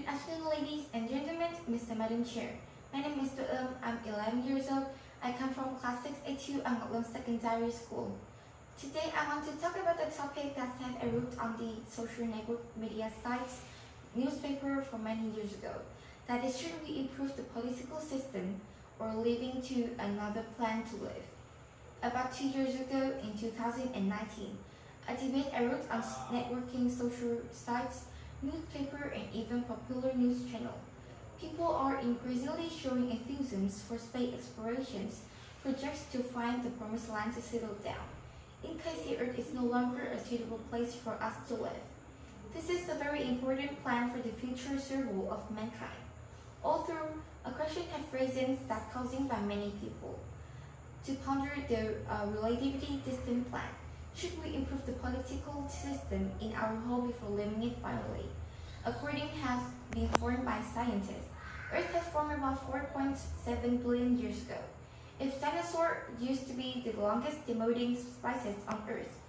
Good afternoon, ladies and gentlemen, Mr. Madam Chair. My name is Um. I'm 11 years old. I come from class 6A2 Ngọc Lâm Secondary School. Today, I want to talk about a topic that had a root on the social network media sites, newspaper for many years ago. That is, should we improve the political system or living to another plan to live? About two years ago, in 2019, a debate erupted on networking social sites, newspaper, and even popular news channel. People are increasingly showing enthusiasm for space explorations, projects to find the promised land to settle down, in case the Earth is no longer a suitable place for us to live. This is a very important plan for the future survival of mankind. Although a question has risen that causing by many people to ponder the uh, relativity distance plan. Should we improve the political system in our home before leaving it finally? According has been formed by scientists, Earth has formed about 4.7 billion years ago. If dinosaur used to be the longest demoting species on Earth,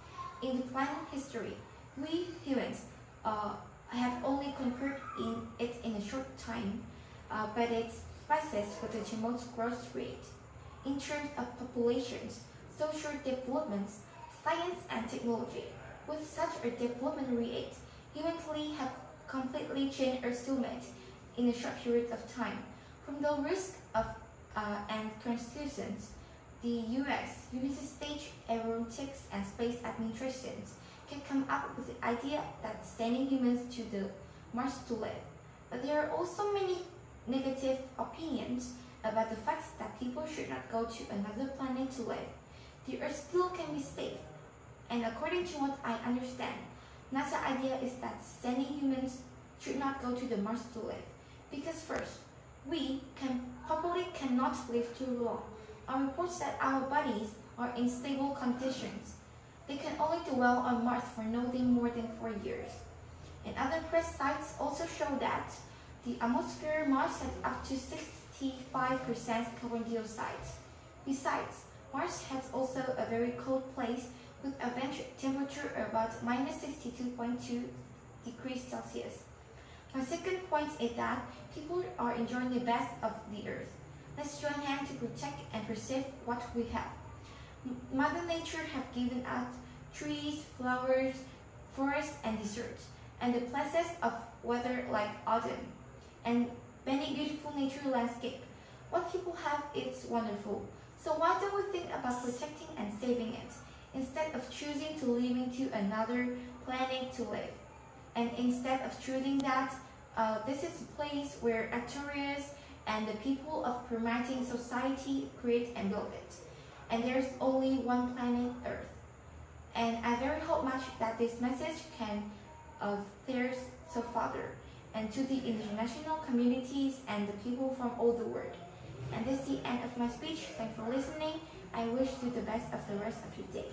in the planet history, we humans uh, have only conquered in it in a short time, uh, but its species with the most growth rate. In terms of populations, social developments, science and technology. With such a development rate, humanity have completely changed our stomach in a short period of time. From the risk of uh, and constitutions, the U.S., United States Aeronautics and Space Administrations can come up with the idea that sending humans to the Mars to live. But there are also many negative opinions about the fact that people should not go to another planet to live. The Earth still can be safe, and according to what I understand, NASA idea is that sending humans should not go to the Mars to live. Because first, we can probably cannot live too long. Our reports that our bodies are in stable conditions. They can only dwell on Mars for nothing more than four years. And other press sites also show that the atmosphere Mars has up to 65% carbon dioxide. Besides, Mars has also a very cold place with a temperature about minus 62.2 degrees Celsius. My second point is that people are enjoying the best of the earth. Let's join hands to protect and preserve what we have. Mother Nature has given us trees, flowers, forests, and deserts, and the places of weather like autumn, and many beautiful nature landscape. What people have is wonderful. So why don't we think about protecting choosing to live into another planet to live. And instead of choosing that, uh, this is a place where actors and the people of primitive society create and build it. And there's only one planet Earth. And I very hope much that this message can of theirs so further and to the international communities and the people from all the world. And this is the end of my speech. Thanks for listening. I wish you the best of the rest of your day.